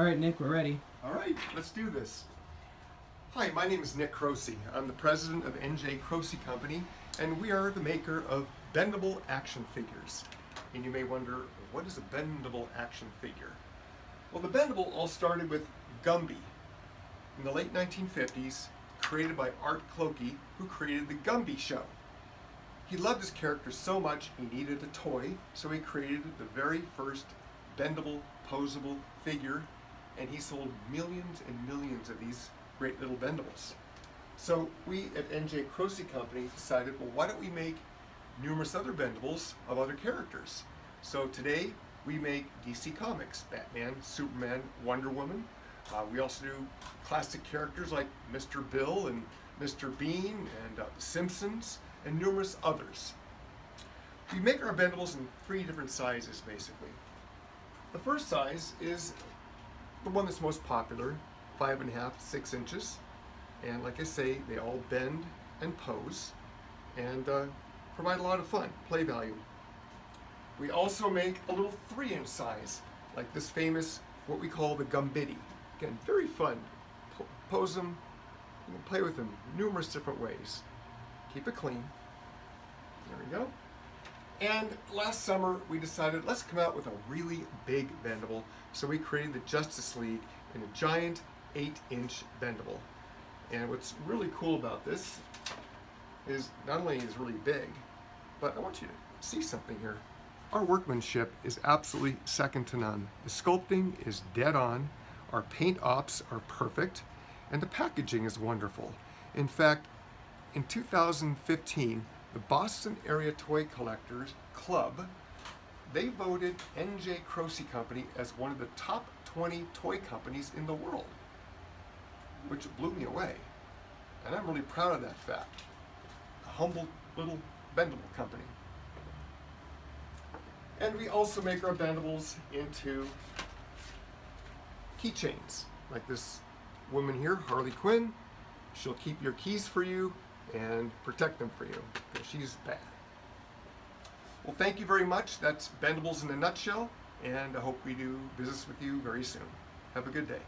All right, Nick, we're ready. All right, let's do this. Hi, my name is Nick Croce. I'm the president of NJ Croce Company, and we are the maker of bendable action figures. And you may wonder, what is a bendable action figure? Well, the bendable all started with Gumby in the late 1950s, created by Art Clokey, who created the Gumby Show. He loved his character so much he needed a toy, so he created the very first bendable, posable figure, and he sold millions and millions of these great little bendables. So we at NJ Croce Company decided, well, why don't we make numerous other bendables of other characters? So today we make DC Comics, Batman, Superman, Wonder Woman. Uh, we also do classic characters like Mr. Bill and Mr. Bean and uh, The Simpsons and numerous others. We make our bendables in three different sizes basically. The first size is the one that's most popular, five and a half, six inches. And like I say, they all bend and pose and uh, provide a lot of fun, play value. We also make a little three inch size, like this famous, what we call the Gumbiddy. Again, very fun. P pose them, you can play with them numerous different ways. Keep it clean. There we go. And last summer, we decided let's come out with a really big bendable. So we created the Justice League in a giant 8-inch bendable. And what's really cool about this is not only is really big, but I want you to see something here. Our workmanship is absolutely second to none. The sculpting is dead on, our paint ops are perfect, and the packaging is wonderful. In fact, in 2015, the Boston Area Toy Collectors Club, they voted NJ Croce Company as one of the top 20 toy companies in the world, which blew me away. And I'm really proud of that fact. A humble little bendable company. And we also make our bendables into keychains, like this woman here, Harley Quinn. She'll keep your keys for you and protect them for you because she's bad. Well, thank you very much. That's Bendables in a nutshell, and I hope we do business with you very soon. Have a good day.